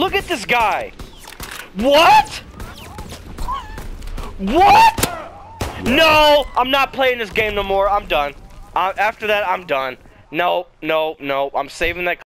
Look at this guy. What? What? No, I'm not playing this game no more. I'm done. Uh, after that, I'm done. No, no, no. I'm saving that.